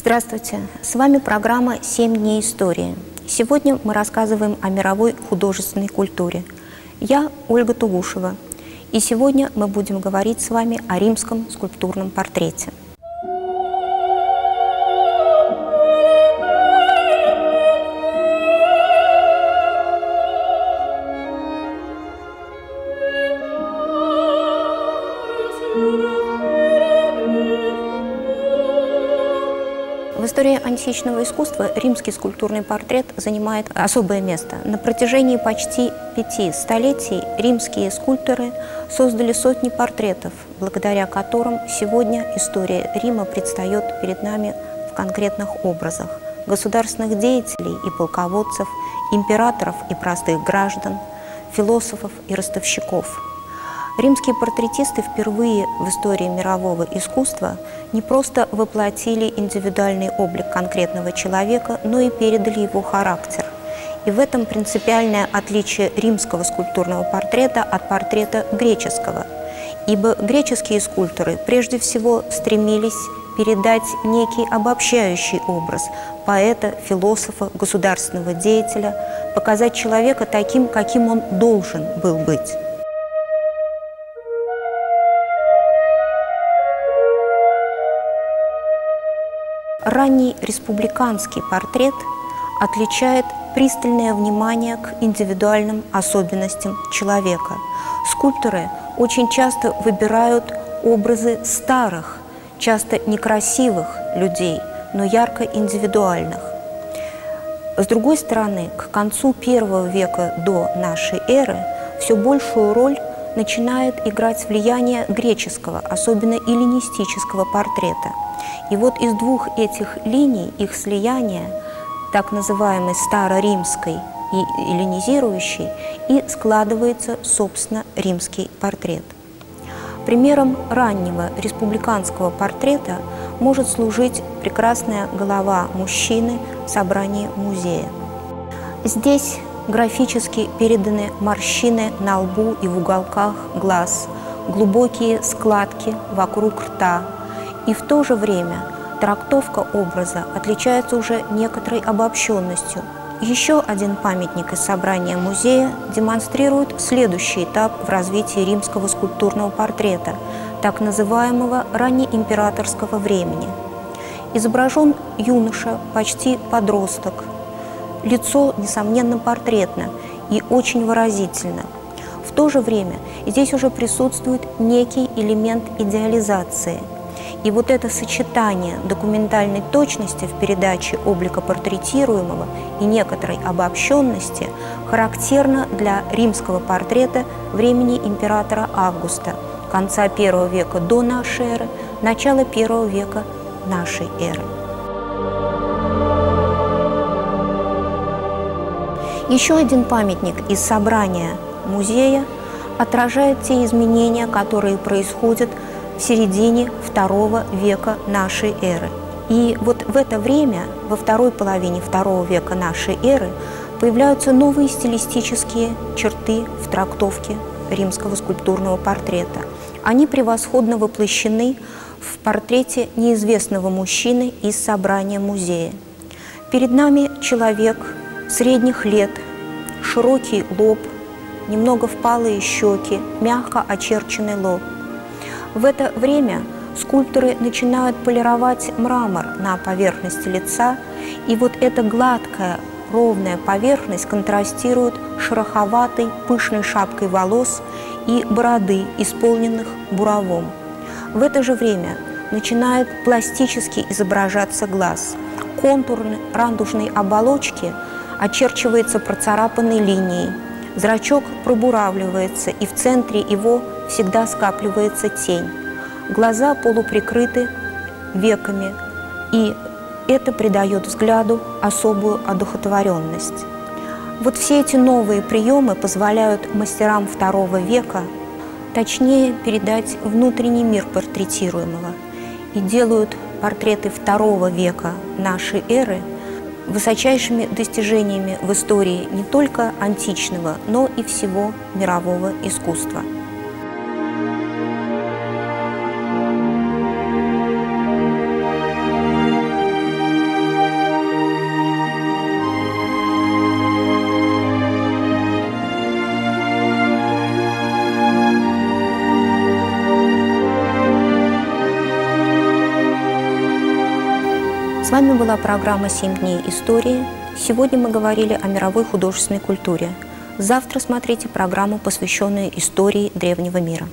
Здравствуйте! С вами программа «Семь дней истории». Сегодня мы рассказываем о мировой художественной культуре. Я Ольга Тугушева, и сегодня мы будем говорить с вами о римском скульптурном портрете. Истории античного искусства римский скульптурный портрет занимает особое место. На протяжении почти пяти столетий римские скульпторы создали сотни портретов, благодаря которым сегодня история Рима предстает перед нами в конкретных образах государственных деятелей и полководцев, императоров и простых граждан, философов и ростовщиков – Римские портретисты впервые в истории мирового искусства не просто воплотили индивидуальный облик конкретного человека, но и передали его характер. И в этом принципиальное отличие римского скульптурного портрета от портрета греческого. Ибо греческие скульпторы прежде всего стремились передать некий обобщающий образ поэта, философа, государственного деятеля, показать человека таким, каким он должен был быть. Ранний республиканский портрет отличает пристальное внимание к индивидуальным особенностям человека. Скульпторы очень часто выбирают образы старых, часто некрасивых людей, но ярко индивидуальных. С другой стороны, к концу первого века до нашей эры все большую роль начинает играть влияние греческого, особенно эллинистического портрета – и вот из двух этих линий, их слияния, так называемой староримской и эллинизирующей, и складывается, собственно, римский портрет. Примером раннего республиканского портрета может служить прекрасная голова мужчины в собрании музея. Здесь графически переданы морщины на лбу и в уголках глаз, глубокие складки вокруг рта, и в то же время трактовка образа отличается уже некоторой обобщенностью. Еще один памятник из собрания музея демонстрирует следующий этап в развитии римского скульптурного портрета, так называемого раннеимператорского времени. Изображен юноша, почти подросток. Лицо, несомненно, портретно и очень выразительно. В то же время здесь уже присутствует некий элемент идеализации – и вот это сочетание документальной точности в передаче облика портретируемого и некоторой обобщенности характерно для римского портрета времени императора Августа, конца первого века до нашей эры, начала первого века нашей эры. Еще один памятник из собрания музея отражает те изменения, которые происходят в середине второго века нашей эры. И вот в это время, во второй половине второго века нашей эры, появляются новые стилистические черты в трактовке римского скульптурного портрета. Они превосходно воплощены в портрете неизвестного мужчины из собрания музея. Перед нами человек средних лет, широкий лоб, немного впалые щеки, мягко очерченный лоб – в это время скульпторы начинают полировать мрамор на поверхности лица, и вот эта гладкая, ровная поверхность контрастирует шероховатой, пышной шапкой волос и бороды, исполненных буровом. В это же время начинает пластически изображаться глаз. Контур рандушной оболочки очерчивается процарапанной линией, зрачок пробуравливается, и в центре его всегда скапливается тень. Глаза полуприкрыты веками, и это придает взгляду особую одухотворенность. Вот все эти новые приемы позволяют мастерам второго века точнее передать внутренний мир портретируемого и делают портреты второго века нашей эры высочайшими достижениями в истории не только античного, но и всего мирового искусства. Вами была программа «Семь дней истории». Сегодня мы говорили о мировой художественной культуре. Завтра смотрите программу, посвященную истории древнего мира.